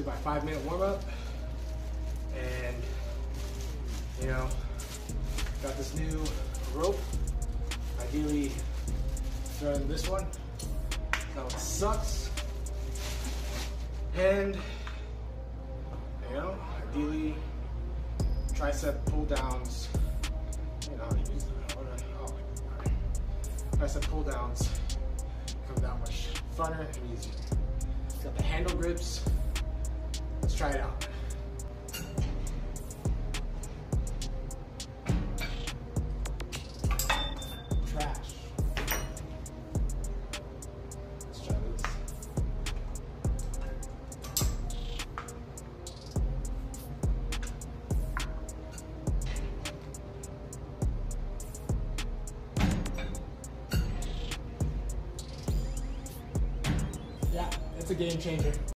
basically my five minute warm up. And, you know, got this new rope. Ideally, throwing this one. That one sucks. And, you know, ideally, tricep pull downs. You know, use, oh, tricep pull downs come that much funner and easier. Got the handle grips. Try it out. It's a game changer.